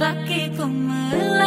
baki ku meluap